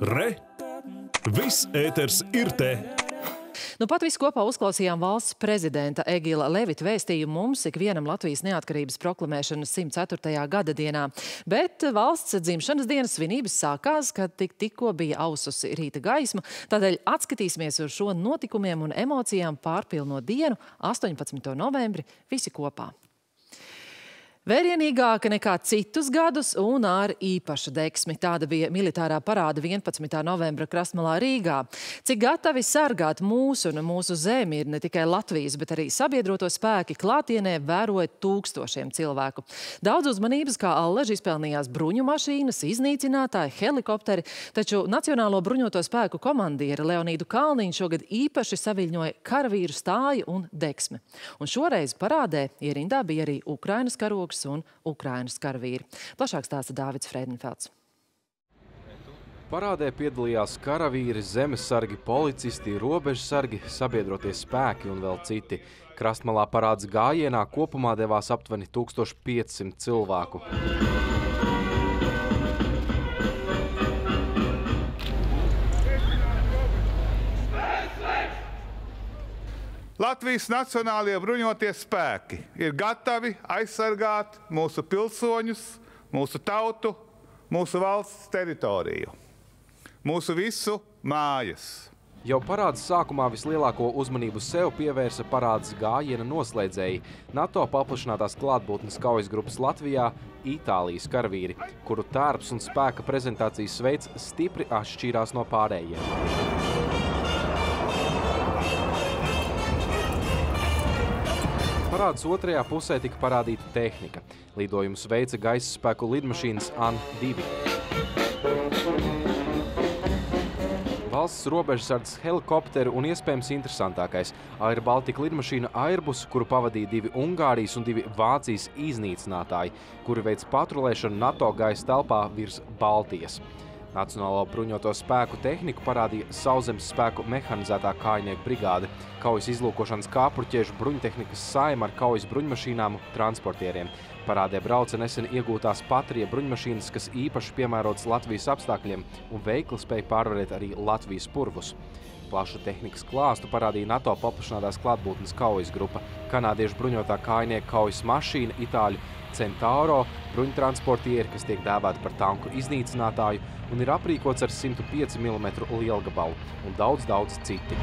Re! Viss ēters ir te! Nu, pat visu kopā uzklausījām valsts prezidenta Egila Levita vēstījumu mums ikvienam Latvijas neatkarības proklamēšanas 104. gada dienā. Bet valsts dzimšanas dienas svinības sākās, kad tik tikko bija aususi rīta gaisma. Tādēļ atskatīsimies uz šo notikumiem un emocijām pārpilno dienu 18. novembri visi kopā. Vērienīgāka nekā citus gadus un ar īpašu deksmi. Tāda bija militārā parāda 11. novembra Krasmalā Rīgā. Cik gatavi sargāt mūsu un mūsu zemi ir ne tikai Latvijas, bet arī sabiedroto spēki klātienē vēroja tūkstošiem cilvēku. Daudz uzmanības kā alleži izpelnījās bruņu mašīnas, iznīcinātāji, helikopteri, taču Nacionālo bruņoto spēku komandieri Leonīdu Kalniņu šogad īpaši saviļņoja karavīru stāju un deksmi. Un šoreiz parādē ierindā bija arī Ukrainas karogs draugs un Ukrainas karavīri. Plašāk stāsta Dāvids Freidenfelds. Parādē piedalījās karavīri, zemesargi, policisti, robežsargi, sabiedroties spēki un vēl citi. Krastmalā parāds gājienā kopumā devās aptuveni 1500 cilvēku. Latvijas Nacionālie bruņotie spēki ir gatavi aizsargāt mūsu pilsoņus, mūsu tautu, mūsu valsts teritoriju, mūsu visu mājas. Jau parādas sākumā vislielāko uzmanību sev pievērsa parādas gājiena noslēdzēji NATO paplašinātās klātbūtnes kaujas grupas Latvijā Itālijas karavīri, kuru tērps un spēka prezentācijas veids stipri atšķīrās no pārējiem. Parādas otrajā pusē tika parādīta tehnika. Lidojumus veica gaisa spēku lidmašīnas AN-2. Valsts robežsardzes helikopteru un iespējams interesantākais Air Baltica lidmašīna Airbus, kuru pavadīja divi Ungārijas un divi Vācijas iznīcinātāji, kuri veic patrulēšanu NATO gaisa telpā virs Baltijas. Nacionālo bruņoto spēku tehniku parādīja sauzemes spēku mehanizētā kājnieku brigāde, kaujas izlūkošanas kāpurķiežu bruņtehnikas saima ar kaujas bruņmašīnām transportieriem. Parādē brauca nesen iegūtās patrija bruņmašīnas, kas īpaši piemērotas Latvijas apstākļiem un veikli spēja pārvarēt arī Latvijas purvus. Plašu tehnikas klāstu parādīja NATO paplašinātās klātbūtnes kaujas grupa, kanādiešu bruņotā kājnieka kaujas mašīna, itāļu Centauro, bruņtransportieri, kas tiek dēvēti par tanku iznīcinātāju un ir aprīkots ar 105 mm lielgabalu un daudz, daudz citi.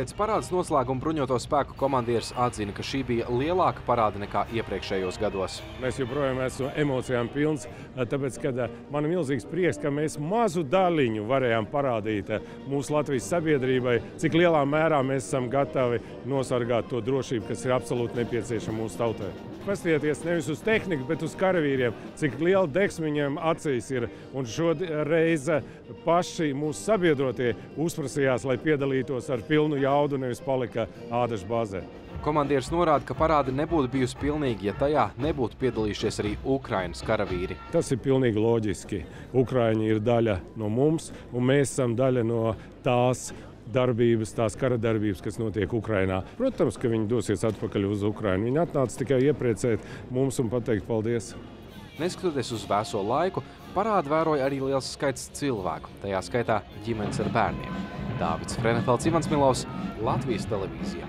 Pēc parādas noslēguma bruņoto spēku komandieris atzina, ka šī bija lielāka parāda nekā iepriekšējos gados. Mēs joprojām esam emocijām pilns, tāpēc, ka man ir milzīgs prieks, ka mēs mazu daļiņu varējām parādīt mūsu Latvijas sabiedrībai, cik lielā mērā mēs esam gatavi nosargāt to drošību, kas ir absolūti nepieciešama mūsu tautai. Paskatieties nevis uz tehniku, bet uz karavīriem, cik liela deksme viņiem acīs ir. Un šoreiz paši mūsu sabiedrotie uzprasījās, lai piedalītos ar pilnu jaudu, nevis palika ādašu bāzē. Komandieris norāda, ka parāde nebūtu bijusi pilnīga, ja tajā nebūtu piedalījušies arī Ukrainas karavīri. Tas ir pilnīgi loģiski. Ukraiņi ir daļa no mums, un mēs esam daļa no tās darbības, tās kara darbības, kas notiek Ukrajinā. Protams, ka viņi dosies atpakaļ uz Ukrajinu. Viņi atnāca tikai iepriecēt mums un pateikt paldies. Neskatoties uz vēso laiku, parādu vēroja arī liels skaits cilvēku, tajā skaitā ģimenes ar bērniem. Dāvids Frenefelds, Ivans Milovs, Latvijas televīzija.